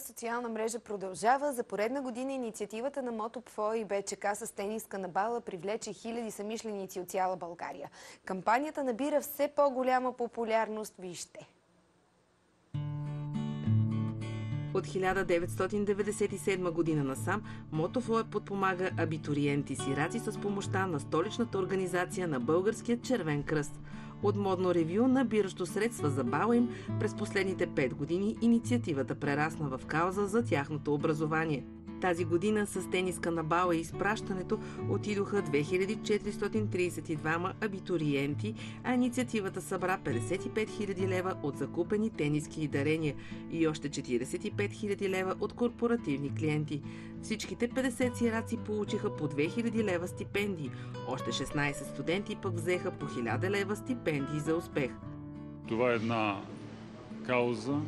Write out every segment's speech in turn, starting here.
Социална мрежа продължава. За поредна година инициативата на Мотопфо и БЧК с тениска на бала привлече хиляди самишленици от цяла България. Кампанията набира все по-голяма популярност. Вижте! От 1997 година насам Мотофлоя подпомага абитуриенти сираци с помощта на столичната организация на Българският червен кръст. От модно ревю, набиращо средства за бала им, през последните 5 години инициативата прерасна в кауза за тяхното образование – тази година с тениска на бала и изпращането отидоха 2432 абитуриенти, а инициативата събра 55 000 лева от закупени тениски и дарения и още 45 000 лева от корпоративни клиенти. Всичките 50 сираци получиха по 2000 лева стипендии. Още 16 студенти пък взеха по 1000 лева стипендии за успех. Това е една кауза,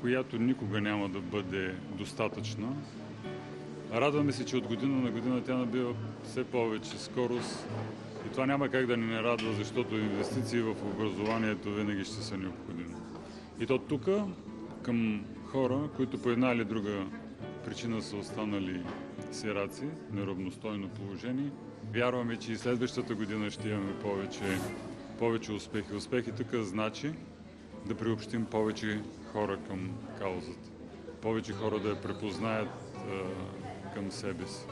която никога няма да бъде достатъчна. Радваме се, че от година на година тя набива все повече скорост и това няма как да ни не радва, защото инвестиции в образованието винаги ще са необходими. И то тук, към хора, които по една или друга причина са останали сираци, неравностойно положение, вярваме, че и следващата година ще имаме повече, повече успехи. Успехи тук значи да приобщим повече хора към каузата. Повече хора да я препознаят към себе си.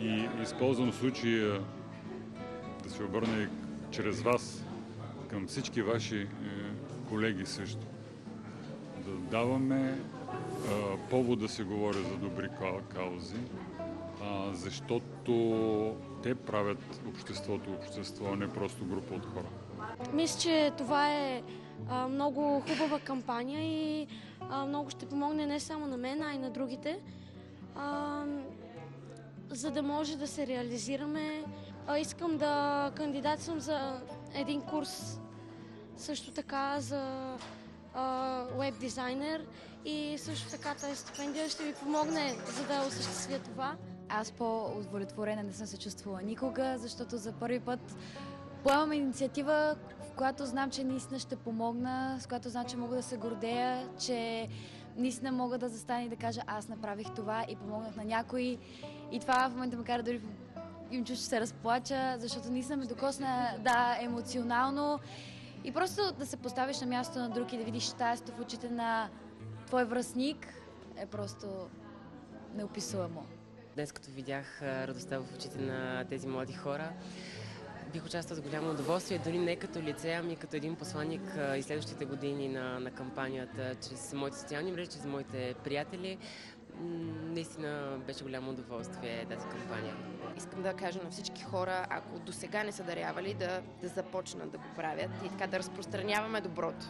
И използвам случая да се обърна и чрез вас към всички ваши е, колеги също. Да даваме повод да се говори за добри каузи, защото те правят обществото общество, а не просто група от хора. Мисля, че това е много хубава кампания и много ще помогне не само на мен, а и на другите а, за да може да се реализираме. А, искам да кандидатствам за един курс също така за веб дизайнер и също така тази стипендия ще ви помогне за да осъществя това. Аз по-удовлетворена не съм се чувствала никога, защото за първи път поемам инициатива, в която знам, че наистина ще помогна, с която знам, че мога да се гордея, че наистина мога да застана и да кажа аз направих това и помогнах на някой. И това в момента ме кара дори им чуш, че се разплача, защото наистина ме докосна, да, емоционално. И просто да се поставиш на място на друг и да видиш щастието в очите на твой връзник е просто неописуемо. Днес като видях радостта в очите на тези млади хора, бих участвал с голямо удоволствие, дори не като лице, ами като един посланник и следващите години на, на кампанията, чрез моите социални мрежи, чрез моите приятели. Наистина беше голямо удоволствие тази кампания. Искам да кажа на всички хора, ако до сега не са дарявали, да, да започнат да го правят и така да разпространяваме доброто.